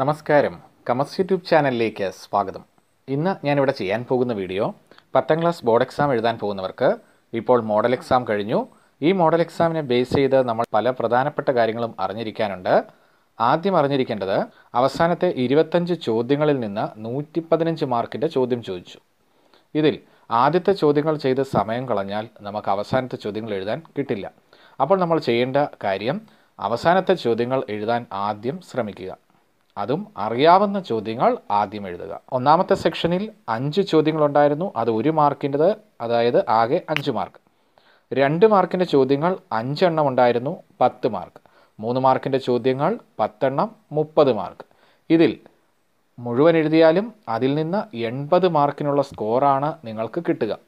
നമസ്കാരം. കമസ് യൂട്യൂബ് ചാനലിലേക്ക് സ്വാഗതം. ഇന്ന് ഞാനിവിടെ ചെയ്യാൻ പോകുന്ന വീഡിയോ പത്താം ക്ലാസ് ബോർഡ് എക്സാം എഴുതാൻ പോകുന്നവർക്ക് ഇപ്പോൾ മോഡൽ എക്സാം കഴിഞ്ഞു. ഈ മോഡൽ എക്സാമിനെ ബേസ് ചെയ്ത് നമ്മൾ പല പ്രധാനപ്പെട്ട കാര്യങ്ങളും അറിഞ്ഞിരിക്കാനുണ്ട്. ആദ്യം അറിഞ്ഞിരിക്കേണ്ടത് അവസാനത്തെ ഇരുപത്തഞ്ച് ചോദ്യങ്ങളിൽ നിന്ന് നൂറ്റി പതിനഞ്ച് മാർക്കിന്റെ ചോദ്യം ചോദിച്ചു. ഇതിൽ ആദ്യത്തെ ചോദ്യങ്ങൾ ചെയ്ത് സമയം കളഞ്ഞാൽ നമുക്ക് അവസാനത്തെ ചോദ്യങ്ങൾ എഴുതാൻ കിട്ടില്ല. അപ്പോൾ നമ്മൾ ചെയ്യേണ്ട കാര്യം അവസാനത്തെ ചോദ്യങ്ങൾ എഴുതാൻ ആദ്യം ശ്രമിക്കുക. അതും അറിയാവുന്ന ചോദ്യങ്ങൾ ആദ്യം എഴുതുക. ഒന്നാമത്തെ സെക്ഷനിൽ അഞ്ച് ചോദ്യങ്ങളുണ്ടായിരുന്നു. അത് ഒരു മാർക്കിന്റെത് അതായത് ആകെ അഞ്ച് മാർക്ക്. രണ്ട് മാർക്കിന്റെ ചോദ്യങ്ങൾ അഞ്ചെണ്ണം ഉണ്ടായിരുന്നു പത്ത് മാർക്ക്. മൂന്ന് മാർക്കിന്റെ ചോദ്യങ്ങൾ പത്തെണ്ണം മുപ്പത് മാർക്ക്. ഇതിൽ മുഴുവൻ എഴുതിയാലും അതിൽ നിന്ന് എൺപത് മാർക്കിനുള്ള സ്കോറാണ് നിങ്ങൾക്ക് കിട്ടുക.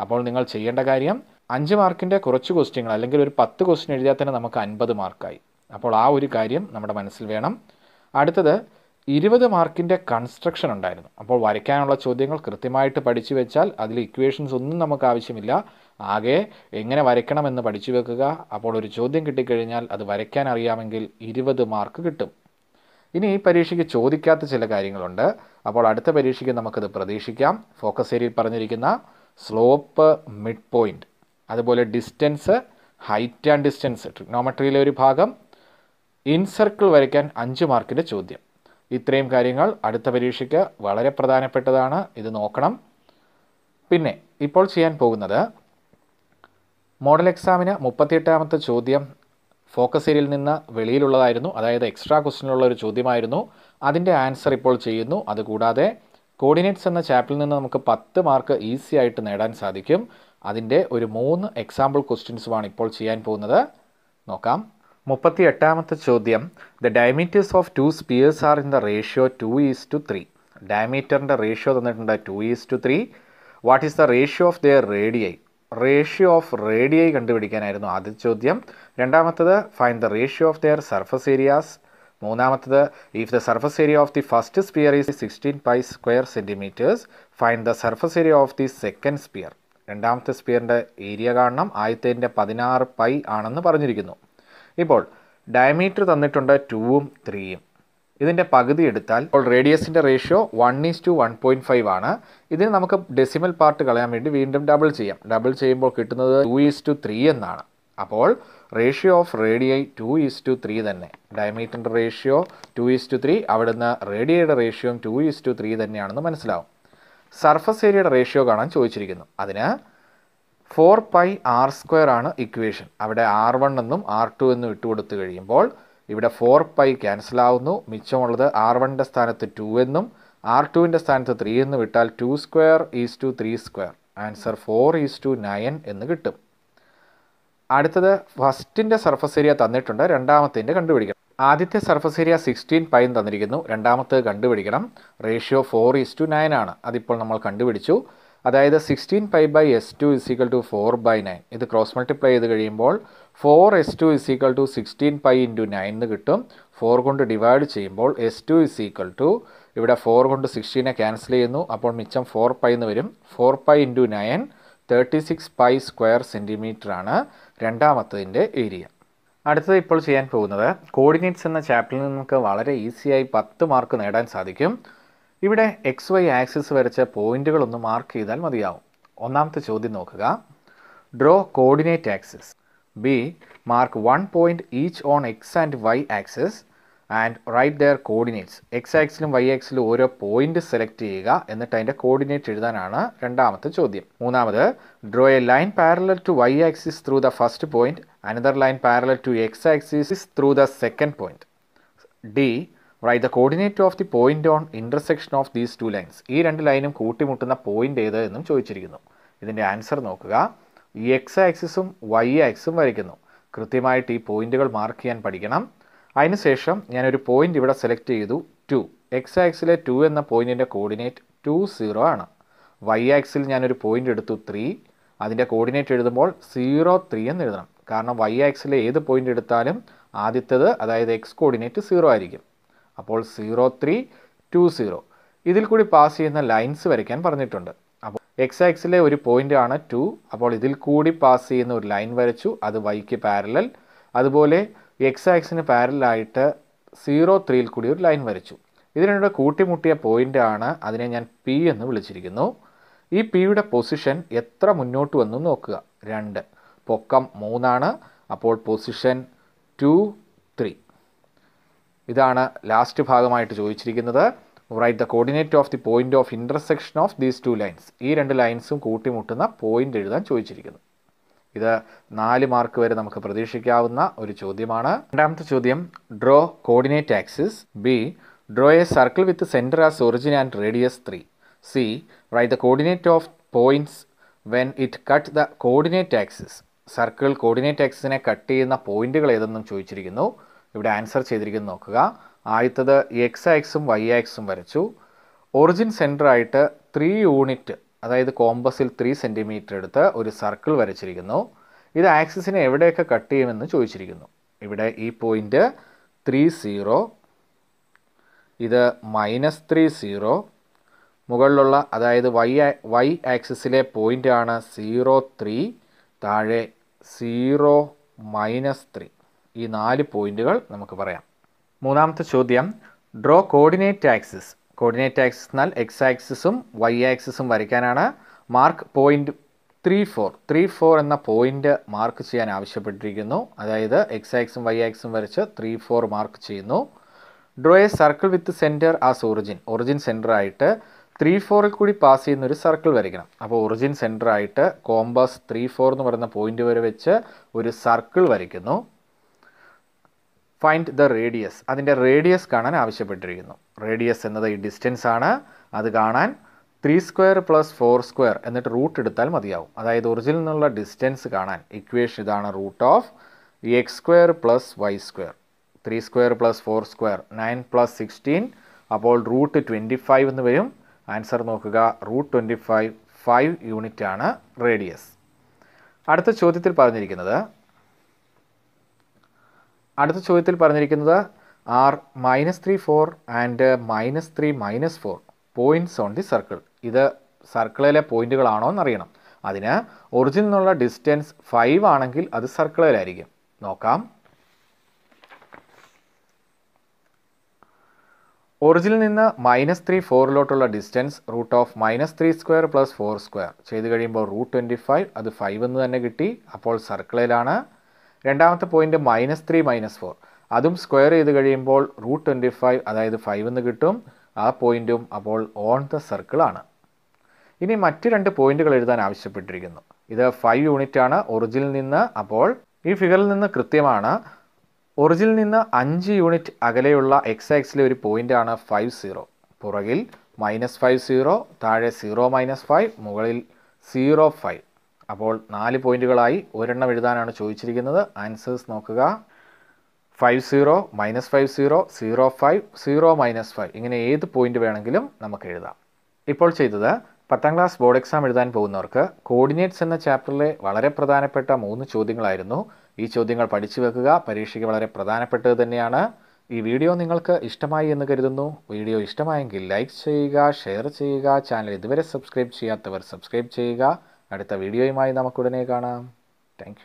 അപ്പോൾ നിങ്ങൾ ചെയ്യേണ്ട കാര്യം അഞ്ച് മാർക്കിന്റെ കുറച്ച് ക്വസ്റ്റ്യങ്ങൾ അല്ലെങ്കിൽ ഒരു പത്ത് ക്വസ്റ്റ്യൻ എഴുതിയാൽ തന്നെ നമുക്ക് അൻപത് മാർക്കായി. അപ്പോൾ ആ ഒരു കാര്യം നമ്മുടെ മനസ്സിൽ വേണം. അടുത്തത് ഇരുപത് മാർക്കിന്റെ കൺസ്ട്രക്ഷൻ ഉണ്ടായിരുന്നു. അപ്പോൾ വരയ്ക്കാനുള്ള ചോദ്യങ്ങൾ കൃത്യമായിട്ട് പഠിച്ചു വെച്ചാൽ അതിൽ ഇക്വേഷൻസ് ഒന്നും നമുക്ക് ആവശ്യമില്ല. ആകെ എങ്ങനെ വരയ്ക്കണമെന്ന് പഠിച്ചു വെക്കുക. അപ്പോൾ ഒരു ചോദ്യം കിട്ടിക്കഴിഞ്ഞാൽ അത് വരയ്ക്കാൻ അറിയാമെങ്കിൽ ഇരുപത് മാർക്ക് കിട്ടും. ഇനി ഈ പരീക്ഷയ്ക്ക് ചോദിക്കാത്ത ചില കാര്യങ്ങളുണ്ട്. അപ്പോൾ അടുത്ത പരീക്ഷയ്ക്ക് നമുക്കത് പ്രതീക്ഷിക്കാം. ഫോക്കസ് ഏരിയയിൽ പറഞ്ഞിരിക്കുന്ന സ്ലോപ്പ് മിഡ് പോയിന്റ് അതുപോലെ ഡിസ്റ്റൻസ് ഹൈറ്റ് ആൻഡ് ഡിസ്റ്റൻസ് ട്രിഗ്നോമെട്രിയിലെ ഒരു ഭാഗം ഇൻ സർക്കിൾ വരയ്ക്കാൻ അഞ്ച് മാർക്കിന്റെ ചോദ്യം. ഇത്രയും കാര്യങ്ങൾ അടുത്ത പരീക്ഷയ്ക്ക് വളരെ പ്രധാനപ്പെട്ടതാണ്. ഇത് നോക്കണം. പിന്നെ ഇപ്പോൾ ചെയ്യാൻ പോകുന്നത് മോഡൽ എക്സാമിന് മുപ്പത്തിയെട്ടാമത്തെ ചോദ്യം ഫോക്കസ് ഏരിയയിൽ നിന്ന് വെളിയിലുള്ളതായിരുന്നു. അതായത് എക്സ്ട്രാ ക്വസ്റ്റിനുള്ള ഒരു ചോദ്യമായിരുന്നു. അതിന്റെ ആൻസർ ഇപ്പോൾ ചെയ്യുന്നു. അതുകൂടാതെ കോർഡിനേറ്റ്സ് എന്ന ചാപ്റ്ററിൽ നിന്ന് നമുക്ക് പത്ത് മാർക്ക് ഈസി ആയിട്ട് നേടാൻ സാധിക്കും. അതിന്റെ ഒരു മൂന്ന് എക്സാമ്പിൾ ക്വസ്റ്റ്യൻസുമാണ് ഇപ്പോൾ ചെയ്യാൻ പോകുന്നത്. നോക്കാം. മുപ്പത്തി എട്ടാമത്തെ ചോദ്യം. The diameters of two spheres are in the ratio two is to three ഡയമീറ്ററിന്റെ ratio തന്നിട്ടുണ്ട് two is to three what is the ratio of their radii ratio of radii കണ്ടുപിടിക്കാനായിരുന്നു ആദ്യ ചോദ്യം. രണ്ടാമത്തത് find the ratio of their surface areas മൂന്നാമത്തത് if the surface area of the first sphere is sixteen pi square centimetres find the surface area of the second sphere രണ്ടാമത്തെ സ്പിയറിന്റെ area കാണണം. ആദ്യത്തേന്റെ പതിനാറ് pi ആണെന്ന് പറഞ്ഞിരിക്കുന്നു. ഇപ്പോൾ ഡയമീറ്റർ തന്നിട്ടുണ്ട് ടൂവും ത്രീയും ഇതിന്റെ പകുതി എടുത്താൽ ഇപ്പോൾ റേഡിയസിന്റെ ratio one is to one point five ആണ്. ഇതിന് നമുക്ക് ഡെസിമൽ പാർട്ട് കളയാൻ വേണ്ടി വീണ്ടും ഡബിൾ ചെയ്യാം. ഡബിൾ ചെയ്യുമ്പോൾ കിട്ടുന്നത് ടു ഈസ് ടു ത്രീ എന്നാണ്. അപ്പോൾ ratio of radii two is to three തന്നെ. ഡയമീറ്ററിന്റെ ratio two is to three അവിടുന്ന് റേഡിയയുടെ റേഷ്യോയും ടു ഈസ് ടു ത്രീ തന്നെയാണെന്ന് മനസ്സിലാവും. സർഫസ് ഏരിയയുടെ റേഷ്യോ കാണാൻ ചോദിച്ചിരിക്കുന്നു. അതിന് ഫോർ പൈ ആർ സ്ക്വയർ ആണ് ഇക്വേഷൻ. അവിടെ ആർ വൺ എന്നും ആർ ടു എന്നും ഇട്ട് കൊടുത്തു കഴിയുമ്പോൾ ഇവിടെ ഫോർ പൈ ക്യാൻസൽ ആവുന്നു. മിച്ചമുള്ളത് ആർ വണ്ണിന്റെ സ്ഥാനത്ത് ടു എന്നും ആർ ടുവിന്റെ സ്ഥാനത്ത് ത്രീ എന്നും വിട്ടാൽ two square is to three square. Answer four is to nine എന്ന് കിട്ടും. അടുത്തത് ഫസ്റ്റിന്റെ സർഫസ് ഏരിയ തന്നിട്ടുണ്ട്. രണ്ടാമത്തേന്റെ കണ്ടുപിടിക്കണം. ആദ്യത്തെ സർഫസ് ഏരിയ സിക്സ്റ്റീൻ പൈൻ തന്നിരിക്കുന്നു. രണ്ടാമത്തേത് കണ്ടുപിടിക്കണം. Ratio four is to nine ആണ്. അതിപ്പോൾ നമ്മൾ കണ്ടുപിടിച്ചു. അതായത് sixteen pi by S two is equal to four by nine ഇത് ക്രോസ് മൾട്ടിപ്ലൈ ചെയ്ത് കഴിയുമ്പോൾ four S two is equal to sixteen pi into nine എന്ന് കിട്ടും. ഫോർ കൊണ്ട് ഡിവൈഡ് ചെയ്യുമ്പോൾ S two is equal to ഇവിടെ ഫോർ കൊണ്ട് സിക്സ്റ്റീനെ ക്യാൻസൽ ചെയ്യുന്നു. അപ്പോൾ മിച്ചം ഫോർ പൈ എന്ന് വരും. Four pi into nine thirty six pi square centimetre ആണ് രണ്ടാമത്തതിന്റെ ഏരിയ അടുത്തത് ഇപ്പോൾ ചെയ്യാൻ പോകുന്നത് കോർഡിനേറ്റ്സ് എന്ന ചാപ്റ്ററിൽ നമുക്ക് വളരെ ഈസിയായി പത്ത് മാർക്ക് നേടാൻ സാധിക്കും. ഇവിടെ എക്സ് വൈ ആക്സിസ് വരച്ച പോയിന്റുകളൊന്ന് മാർക്ക് ചെയ്താൽ മതിയാവും. ഒന്നാമത്തെ ചോദ്യം നോക്കുക. Draw coordinate axis B mark one point each on X and Y axis and write their coordinates X ആക്സിലും Y ആക്സിലും ഓരോ പോയിന്റ് സെലക്ട് ചെയ്യുക എന്നിട്ട് അതിന്റെ കോർഡിനേറ്റ് എഴുതാനാണ് രണ്ടാമത്തെ ചോദ്യം. മൂന്നാമത് draw a line parallel to Y axis through the first point another line parallel to X axis through the second point D write the coordinate of the point on intersection of these two lines ഈ രണ്ട് ലൈനും കൂട്ടിമുട്ടുന്ന point ഏത് എന്നും ചോദിച്ചിരിക്കുന്നു. ഇതിന്റെ answer നോക്കുക. ഈ X ആക്സിസും Y ആക്സും വരയ്ക്കുന്നു. കൃത്യമായിട്ട് ഈ പോയിന്റുകൾ മാർക്ക് ചെയ്യാൻ പഠിക്കണം. അതിനുശേഷം ഞാനൊരു പോയിന്റ് ഇവിടെ സെലക്ട് ചെയ്തു. ടു എക്സ് ആക്സിലെ ടു എന്ന പോയിന്റിന്റെ കോർഡിനേറ്റ് ടു സീറോ ആണ്. വൈ ആക്സിൽ ഞാനൊരു പോയിന്റ് എടുത്തു ത്രീ അതിന്റെ കോർഡിനേറ്റ് എഴുതുമ്പോൾ സീറോ ത്രീ എന്ന് എഴുതണം. കാരണം വൈ ആക്സിലെ ഏത് പോയിന്റ് എടുത്താലും ആദ്യത്തേത് അതായത് എക്സ് കോർഡിനേറ്റ് സീറോ ആയിരിക്കും. അപ്പോൾ സീറോ ത്രീ ടു സീറോ ഇതിൽ കൂടി പാസ് ചെയ്യുന്ന ലൈൻസ് വരയ്ക്കാൻ പറഞ്ഞിട്ടുണ്ട്. അപ്പോൾ എക്സ് ആക്സിലെ ഒരു പോയിന്റ് ആണ് ടു അപ്പോൾ ഇതിൽ കൂടി പാസ് ചെയ്യുന്ന ഒരു ലൈൻ വരച്ചു. അത് വൈക്ക് പാരലൽ അതുപോലെ എക്സ് ആക്സിന് പാരലായിട്ട് സീറോ ത്രീയിൽ കൂടി ഒരു ലൈൻ വരച്ചു. ഇതിനിടെ കൂട്ടിമുട്ടിയ പോയിന്റാണ് അതിനെ ഞാൻ പി എന്ന് വിളിച്ചിരിക്കുന്നു. ഈ പിയുടെ പൊസിഷൻ എത്ര മുന്നോട്ട് വന്നു നോക്കുക. രണ്ട്. പൊക്കം മൂന്നാണ്. അപ്പോൾ പൊസിഷൻ ടു ഇതാണ് ലാസ്റ്റ് ഭാഗമായിട്ട് ചോദിച്ചിരിക്കുന്നത്. Write the coordinate of the point of intersection of these two lines ഈ രണ്ട് ലൈൻസും കൂട്ടിമുട്ടുന്ന പോയിന്റ് എഴുതാൻ ചോദിച്ചിരിക്കുന്നു. ഇത് നാല് മാർക്ക് വരെ നമുക്ക് പ്രതീക്ഷിക്കാവുന്ന ഒരു ചോദ്യമാണ്. രണ്ടാമത്തെ ചോദ്യം draw coordinate axis B draw a circle with centre as origin and radius three C write the coordinate of points when it cut the coordinate axis circle coordinate ആക്സിസിനെ cut ചെയ്യുന്ന പോയിന്റുകൾ ഏതെന്നും ചോദിച്ചിരിക്കുന്നു. ഇവിടെ ആൻസർ ചെയ്തിരിക്കുന്നത് നോക്കുക. ആദ്യത്തത് എക്സ് ആക്സും Y ആക്സും വരച്ചു. Origin സെന്ററായിട്ട് three unit അതായത് കോമ്പസിൽ three centimetre എടുത്ത് ഒരു സർക്കിൾ വരച്ചിരിക്കുന്നു. ഇത് ആക്സിസിനെ എവിടെയൊക്കെ കട്ട് ചെയ്യുമെന്ന് ചോദിച്ചിരിക്കുന്നു. ഇവിടെ ഈ പോയിന്റ് ത്രീ സീറോ ഇത് മൈനസ് ത്രീ സീറോ മുകളിലുള്ള അതായത് വൈ വൈ ആക്സിസിലെ പോയിന്റാണ് സീറോ ത്രീ താഴെ സീറോ മൈനസ് ത്രീ ഈ നാല് പോയിന്റുകൾ നമുക്ക് പറയാം. മൂന്നാമത്തെ ചോദ്യം draw coordinate axis coordinate axis എന്നാൽ എക്സ് ആക്സിസും വൈ ആക്സിസും വരയ്ക്കാനാണ് mark point three four three four എന്ന പോയിന്റ് മാർക്ക് ചെയ്യാൻ ആവശ്യപ്പെട്ടിരിക്കുന്നു. അതായത് എക്സ് ആക്സും വൈ ആക്സും വരച്ച് ത്രീ ഫോർ മാർക്ക് ചെയ്യുന്നു. Draw a circle with centre as origin origin centre ആയിട്ട് ത്രീ ഫോറിൽ കൂടി പാസ് ചെയ്യുന്ന ഒരു സർക്കിൾ വരയ്ക്കണം. അപ്പോൾ ഒറിജിൻ സെന്റർ ആയിട്ട് കോമ്പസ് ത്രീ ഫോർ എന്ന് പറയുന്ന പോയിന്റ് വരെ വെച്ച് ഒരു സർക്കിൾ വരയ്ക്കുന്നു. ഫൈൻഡ് ദ റേഡിയസ് അതിന്റെ റേഡിയസ് കാണാൻ ആവശ്യപ്പെട്ടിരിക്കുന്നു. റേഡിയസ് എന്നത് ഈ ഡിസ്റ്റൻസ് ആണ്. അത് കാണാൻ three square plus four square എന്നിട്ട് റൂട്ട് എടുത്താൽ മതിയാവും. അതായത് ഒറിജിനിൽ നിന്നുള്ള ഡിസ്റ്റൻസ് കാണാൻ ഇക്വേഷൻ ഇതാണ് root of X square plus Y square three square plus four square nine plus sixteen അപ്പോൾ റൂട്ട് ട്വന്റി ഫൈവ് എന്ന് വരും. ആൻസർ നോക്കുക. Root twenty five five unit ആണ് റേഡിയസ് അടുത്ത ചോദ്യത്തിൽ പറഞ്ഞിരിക്കുന്നത് അടുത്ത ചോദ്യത്തിൽ പറഞ്ഞിരിക്കുന്നത് are minus three four and minus three minus four points on the circle ഇത് സർക്കിളിലെ പോയിന്റുകളാണോ എന്നറിയണം അതിന് ഒറിജിനിൽ നിന്നുള്ള ഡിസ്റ്റൻസ് ഫൈവ് ആണെങ്കിൽ അത് സർക്കിളിലായിരിക്കും നോക്കാം. ഒറിജിനിൽ നിന്ന് minus three ഫോറിലോട്ടുള്ള distance root of minus three square plus four square ചെയ്ത് കഴിയുമ്പോൾ റൂട്ട് ട്വന്റി ഫൈവ് അത് ഫൈവ് എന്ന് തന്നെ കിട്ടി. അപ്പോൾ സർക്കിളിലാണ് രണ്ടാമത്തെ point minus three minus four അതും സ്ക്വയർ ചെയ്ത് കഴിയുമ്പോൾ റൂട്ട് ട്വന്റി ഫൈവ് അതായത് ഫൈവ് എന്ന് കിട്ടും. ആ പോയിന്റും അപ്പോൾ ഓൺ ദ സർക്കിൾ ആണ്. ഇനി മറ്റ് രണ്ട് പോയിന്റുകൾ എഴുതാൻ ആവശ്യപ്പെട്ടിരിക്കുന്നു. ഇത് ഫൈവ് യൂണിറ്റ് ആണ് ഒറിജിനിൽ നിന്ന് അപ്പോൾ ഈ ഫിഗറിൽ നിന്ന് കൃത്യമാണ്. ഒറിജിനിൽ നിന്ന് അഞ്ച് യൂണിറ്റ് അകലെയുള്ള എക്സ് ആക്സിലെ ഒരു ആണ് ഫൈവ് സീറോ പുറകിൽ മൈനസ് ഫൈവ് സീറോ താഴെ സീറോ മൈനസ് ഫൈവ് മുകളിൽ സീറോ ഫൈവ് അപ്പോൾ നാല് പോയിന്റുകളായി ഒരെണ്ണം എഴുതാനാണ് ചോദിച്ചിരിക്കുന്നത്. ആൻസേഴ്സ് നോക്കുക. Five zero minus five zero zero five zero minus five ഇങ്ങനെ ഏത് പോയിന്റ് വേണമെങ്കിലും നമുക്ക് എഴുതാം. ഇപ്പോൾ ചെയ്തത് പത്താം ക്ലാസ് ബോർഡ് എക്സാം എഴുതാൻ പോകുന്നവർക്ക് കോർഡിനേറ്റ്സ് എന്ന ചാപ്റ്ററിലെ വളരെ പ്രധാനപ്പെട്ട മൂന്ന് ചോദ്യങ്ങളായിരുന്നു. ഈ ചോദ്യങ്ങൾ പഠിച്ചു വെക്കുക പരീക്ഷയ്ക്ക് വളരെ പ്രധാനപ്പെട്ടത് തന്നെയാണ്. ഈ വീഡിയോ നിങ്ങൾക്ക് ഇഷ്ടമായി എന്ന് കരുതുന്നു. വീഡിയോ ഇഷ്ടമായെങ്കിൽ ലൈക്ക് ചെയ്യുക ഷെയർ ചെയ്യുക ചാനൽ ഇതുവരെ സബ്സ്ക്രൈബ് ചെയ്യാത്തവർ സബ്സ്ക്രൈബ് ചെയ്യുക. അടുത്ത വീഡിയോയുമായി നമുക്കുടനെ കാണാം. താങ്ക്